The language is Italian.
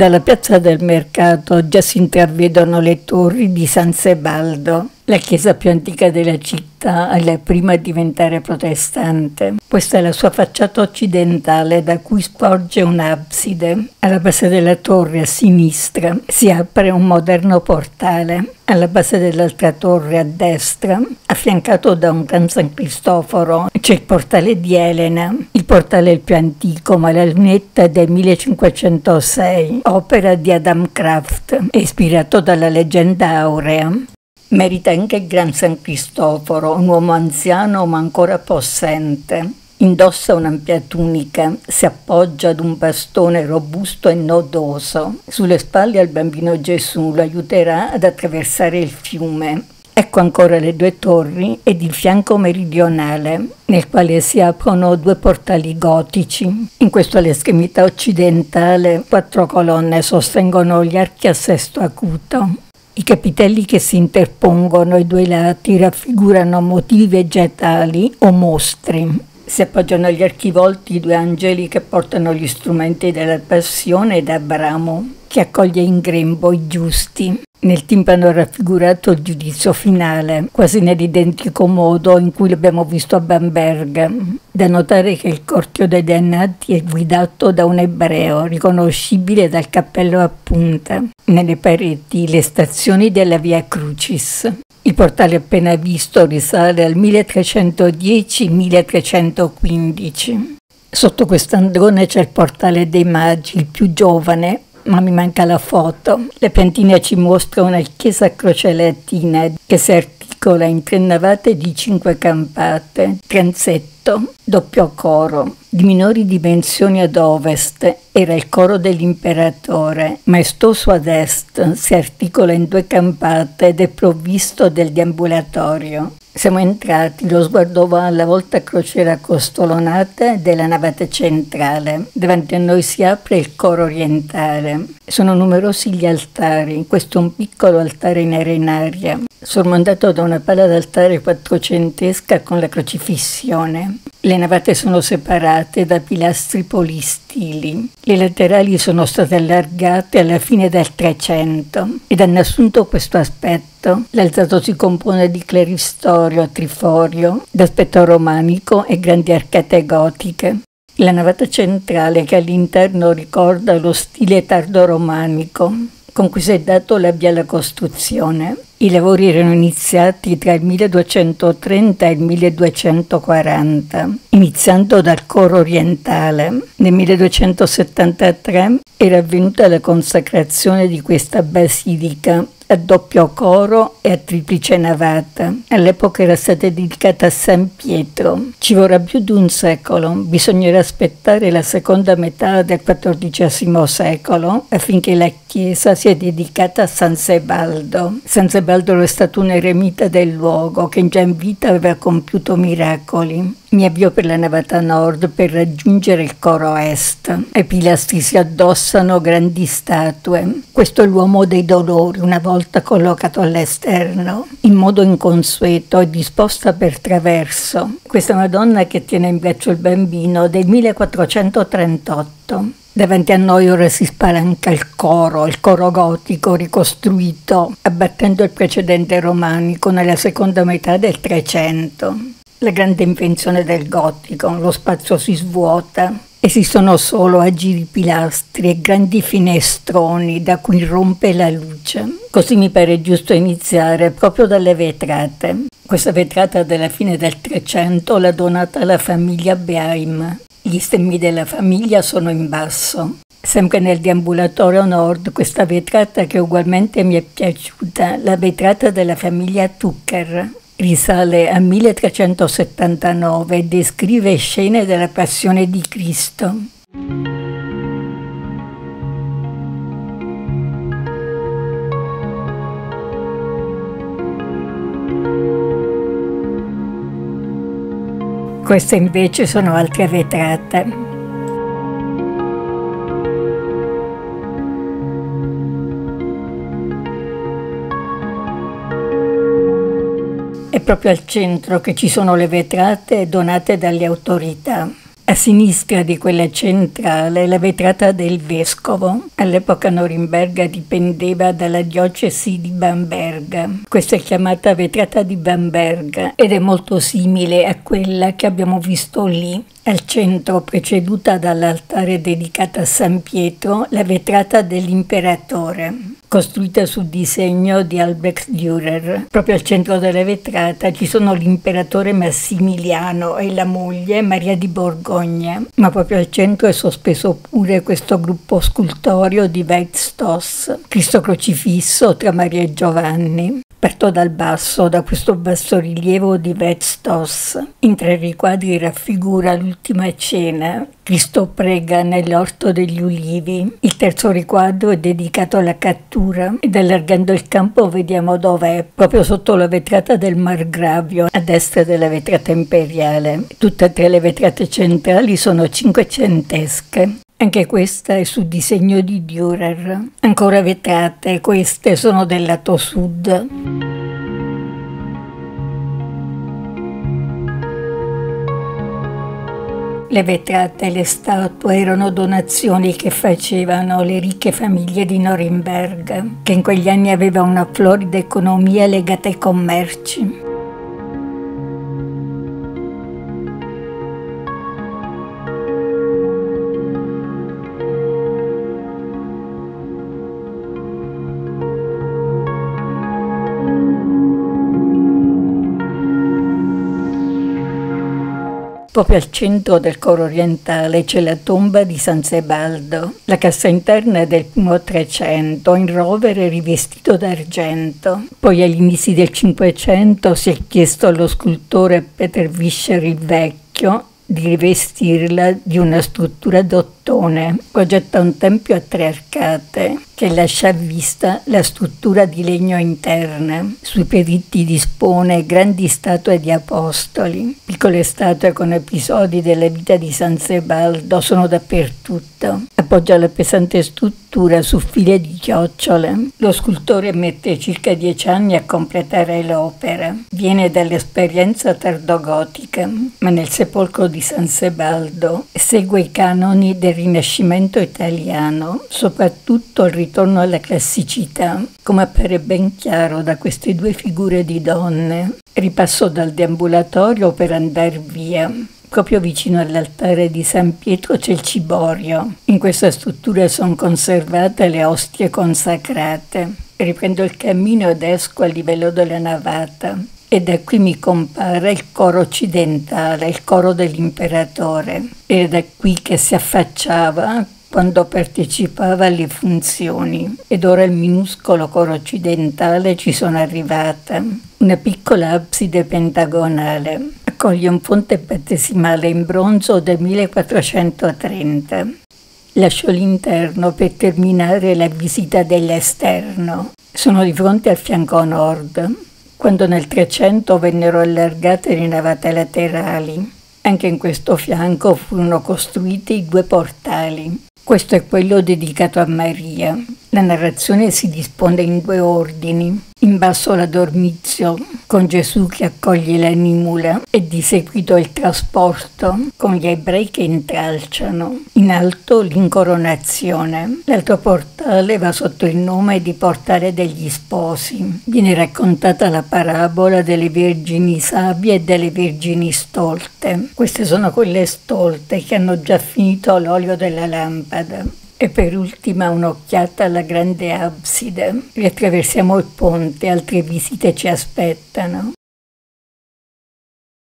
Dalla piazza del mercato già si intravedono le torri di San Sebaldo, la chiesa più antica della città è la prima a diventare protestante. Questa è la sua facciata occidentale da cui sporge un'abside. Alla base della torre a sinistra si apre un moderno portale. Alla base dell'altra torre a destra, affiancato da un Gran San Cristoforo, c'è il portale di Elena. Il portale è il più antico, ma la lunetta è del 1506, opera di Adam Kraft, ispirato dalla leggenda aurea. Merita anche il Gran San Cristoforo, un uomo anziano ma ancora possente. Indossa un'ampia tunica, si appoggia ad un bastone robusto e nodoso. Sulle spalle al bambino Gesù lo aiuterà ad attraversare il fiume. Ecco ancora le due torri ed il fianco meridionale, nel quale si aprono due portali gotici. In questo all'estremità occidentale quattro colonne sostengono gli archi a sesto acuto. I capitelli che si interpongono ai due lati raffigurano motivi vegetali o mostri. Si appoggiano agli archivolti due angeli che portano gli strumenti della passione ed Abramo, che accoglie in grembo i giusti. Nel timpano è raffigurato il giudizio finale, quasi nell'identico modo in cui l'abbiamo visto a Bamberg. Da notare che il corteo dei dannati è guidato da un ebreo, riconoscibile dal cappello a punta. Nelle pareti le stazioni della Via Crucis. Il portale appena visto risale al 1310-1315. Sotto quest'androne c'è il portale dei Magi, il più giovane, ma mi manca la foto. Le piantine ci mostrano una chiesa a croce latina che si articola in tre navate di cinque campate, transetto, doppio coro. Di minori dimensioni ad ovest era il coro dell'imperatore, maestoso ad est, si articola in due campate ed è provvisto del deambulatorio. Siamo entrati, lo sguardo va alla volta crociera costolonata della navata centrale. Davanti a noi si apre il coro orientale. Sono numerosi gli altari, questo è un piccolo altare in arenaria, sormontato da una pala d'altare quattrocentesca con la crocifissione. Le navate sono separate da pilastri polistili. Le laterali sono state allargate alla fine del Trecento ed hanno assunto questo aspetto. L'alzato si compone di cleristorio, triforio, d'aspetto romanico e grandi arcate gotiche. La navata centrale che all'interno ricorda lo stile tardo-romanico con cui si è dato la alla costruzione. I lavori erano iniziati tra il 1230 e il 1240, iniziando dal coro orientale. Nel 1273 era avvenuta la consacrazione di questa basilica a doppio coro e a triplice navata. All'epoca era stata dedicata a San Pietro. Ci vorrà più di un secolo, bisognerà aspettare la seconda metà del XIV secolo affinché la chiesa sia dedicata a San Sebaldo. San Sebaldo è stato un eremita del luogo che già in vita aveva compiuto miracoli. Mi avvio per la navata nord per raggiungere il coro est. Ai pilastri si addossano grandi statue. Questo è l'uomo dei dolori, una volta collocato all'esterno, in modo inconsueto e disposta per traverso. Questa Madonna che tiene in braccio il bambino del 1438. Davanti a noi ora si spalanca il coro, il coro gotico ricostruito, abbattendo il precedente romanico nella seconda metà del Trecento la grande invenzione del gotico, lo spazio si svuota, esistono solo agili pilastri e grandi finestroni da cui rompe la luce. Così mi pare giusto iniziare proprio dalle vetrate. Questa vetrata della fine del Trecento l'ha donata la famiglia Beheim. Gli stemmi della famiglia sono in basso. Sempre nel deambulatorio nord, questa vetrata che ugualmente mi è piaciuta, la vetrata della famiglia Tucker, risale a 1379 e descrive scene della passione di Cristo. Queste invece sono altre vetrate. È proprio al centro che ci sono le vetrate donate dalle autorità. A sinistra di quella centrale la vetrata del vescovo. All'epoca Norimberga dipendeva dalla diocesi di Bamberga. Questa è chiamata vetrata di Bamberga ed è molto simile a quella che abbiamo visto lì al centro, preceduta dall'altare dedicato a San Pietro, la vetrata dell'imperatore, costruita sul disegno di Albrecht Dürer. Proprio al centro della vetrata ci sono l'imperatore Massimiliano e la moglie Maria di Borgogna, ma proprio al centro è sospeso pure questo gruppo scultoreo di Weizstoss, Cristo crocifisso tra Maria e Giovanni aperto dal basso, da questo bassorilievo di Wetztos. In tre riquadri raffigura l'ultima cena. Cristo prega nell'orto degli ulivi. Il terzo riquadro è dedicato alla cattura ed allargando il campo vediamo dove è, proprio sotto la vetrata del Margravio, a destra della vetrata imperiale. Tutte e tre le vetrate centrali sono cinquecentesche. Anche questa è su disegno di Dürer. Ancora vetrate, queste sono del lato sud. Le vetrate e le statue erano donazioni che facevano le ricche famiglie di Norimberga, che in quegli anni aveva una florida economia legata ai commerci. Proprio al centro del coro orientale c'è la tomba di San Sebaldo. La cassa interna è del primo Trecento, in rovere rivestito d'argento. Poi agli inizi del Cinquecento si è chiesto allo scultore Peter Vischer il Vecchio di rivestirla di una struttura d'ottone. Progetta un tempio a tre arcate che lascia a vista la struttura di legno interna. Sui peritti dispone grandi statue di apostoli. Piccole statue con episodi della vita di San Sebaldo sono dappertutto. Appoggia la pesante struttura su file di chiocciole. Lo scultore mette circa dieci anni a completare l'opera. Viene dall'esperienza tardogotica, ma nel sepolcro di San Sebaldo segue i canoni del Rinascimento italiano, soprattutto il ritorno alla classicità, come appare ben chiaro da queste due figure di donne. Ripasso dal deambulatorio per andare via. Proprio vicino all'altare di San Pietro c'è il ciborio. In questa struttura sono conservate le ostie consacrate. Riprendo il cammino ed esco a livello della navata. E da qui mi compare il coro occidentale, il coro dell'imperatore. È da qui che si affacciava quando partecipava alle funzioni ed ora il minuscolo coro occidentale ci sono arrivata. Una piccola abside pentagonale accoglie un fonte battesimale in bronzo del 1430. Lascio l'interno per terminare la visita dell'esterno. Sono di fronte al fianco nord, quando nel 300 vennero allargate le navate laterali. Anche in questo fianco furono costruiti due portali, questo è quello dedicato a Maria. La narrazione si dispone in due ordini. In basso la dormizio, con Gesù che accoglie l'animula e di seguito il trasporto, con gli ebrei che intralciano. In alto l'incoronazione. L'altro portale va sotto il nome di portale degli sposi. Viene raccontata la parabola delle vergini savie e delle vergini stolte. Queste sono quelle stolte che hanno già finito l'olio della lampada. E per ultima un'occhiata alla grande abside. Riattraversiamo il ponte, altre visite ci aspettano.